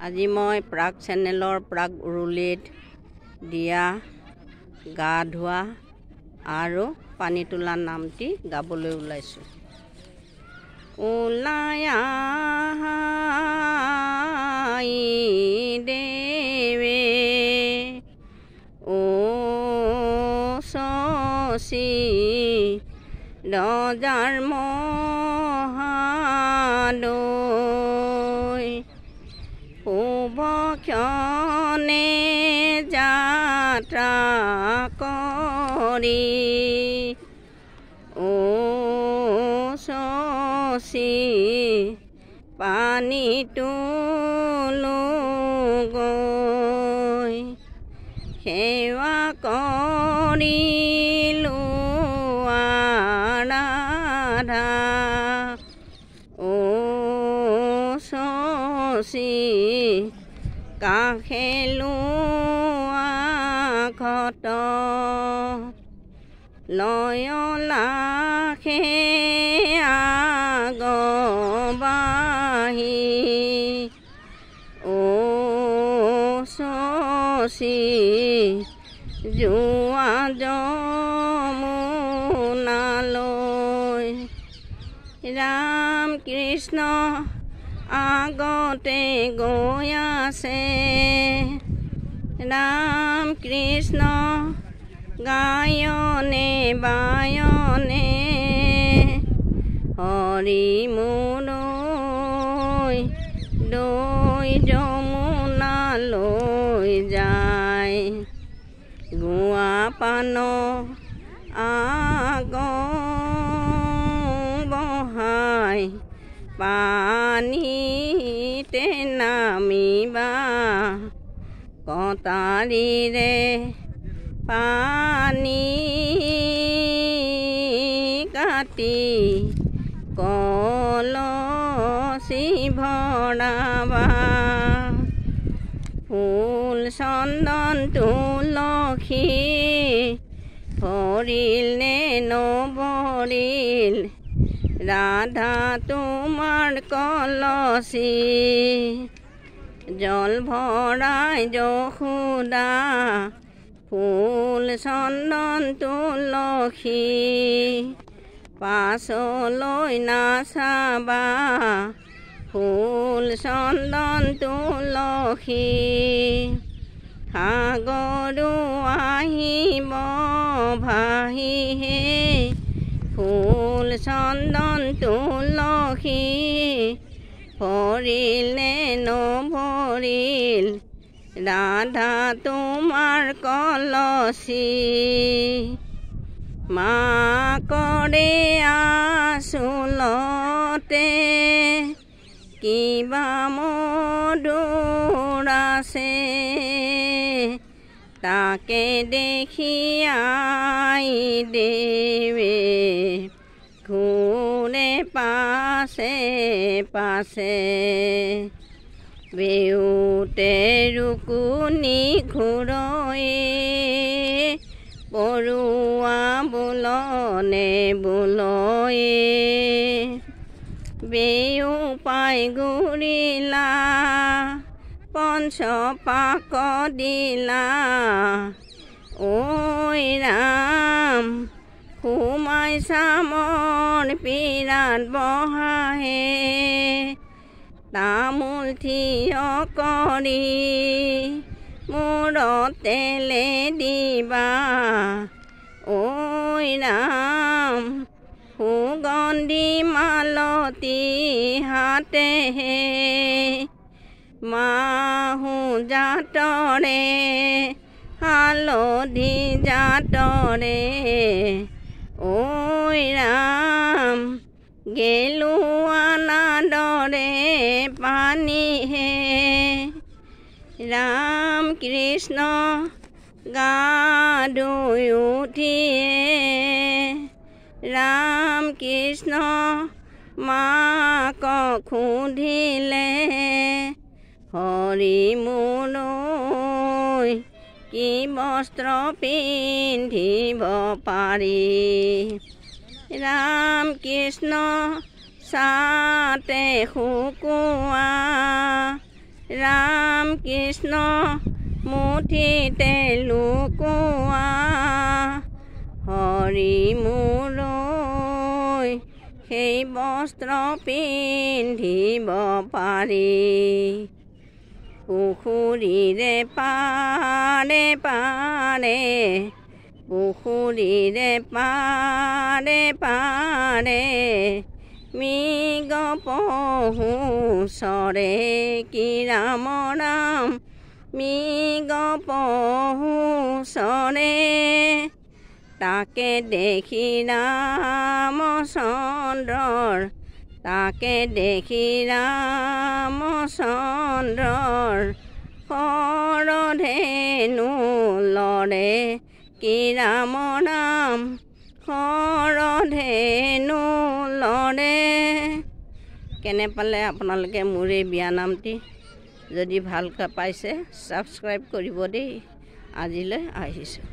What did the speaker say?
আজি মই প্ৰাগ চেনেলৰ প্ৰাগ উৰুলিত দিয়া গা ধোৱা আৰু পানী তোলা নামটি গাবলৈ ওলাইছোঁ। ওলাই দেৱে ও শশী ৰজাৰ মহাদৈ। কৰি ও শশী পানীটো গৈ। সেৱা কৰিলো ৰাধা ও শশী কাষেলো আখত লয়লাখে আগবাহি ও শশী যোৱা যমুনালৈ। ৰাম কৃষ্ণ আগতে গৈ আছে। ৰাম কৃষ্ণ গায়নে বায়নে হৰি মুলৈ দৈ যমুনালৈ যায় গোৱা পান তারি রে পানি কাটি কলসি ভরাবা। ফুল চন্দন তুলসী ভরিল নে নবরিল। রাধা তোমার কলসী জল ভৰাই যশোদা ফুল চন্দন তুলসী পাছলৈ নাচাবা ফুল চন্দন তুলসী। সাগৰো আহিব ভাহিহে ফুল চন্দন তুলসী ভৰিল পড়িল রাধা তোমার কলসি। মা করে আসুলতে, কিবা মধুর আছে। তাকে দেখিয়াই দেবে, ঘুরে পাশে পাশে। বেউতে ৰুকুনি ঘূৰয়ে পৰুৱা বোলনে বোলয়ে। বেউ পাই ঘূৰিলা পঞ্চ পাক দিলা ঐ ৰাম সোমাই চামৰ পিৰাত বহাহে তামোল থিয় কৰি মূৰত তেলে দিবা ঐ ৰাম সুগন্ধি মালতী হাতেহে মাহু জাতৰে হালধি জাতৰে ঐ ৰাম গেলুৱা ৰাম কৃষ্ণ গা উঠিয়ে ৰাম কৃষ্ণ মাক সুধিলে হৰি মোলৈ কি বস্ত্ৰ পিন্ধিব পাৰি ৰাম কৃষ্ণ চাতে শুকোৱা ৰাম কৃষ্ণ মুঠিতে লুকোৱা হৰি মোৰৈ সেই বস্ত্ৰ পিন্ধিব পাৰি পুখুৰীৰে পাৰে পাৰে পুখুৰীৰে পাৰে পাৰে মৃগ পহু চৰে কি ৰাম ৰাম? মৃগ পহু চৰে তাকে দেখি ৰামচন্দ্ৰৰ তাকে দেখি ৰামচন্দ্ৰৰ শৰধেনু লৰে কি ৰাম ৰাম? শৰধেনু লৰে কেনে পালে আপোনালোকে মোৰ এই বিয়ানামটি যদি ভালকৈ পাইছে ছাবস্ক্ৰাইব কৰিব দেই। আজিলৈ আহিছোঁ।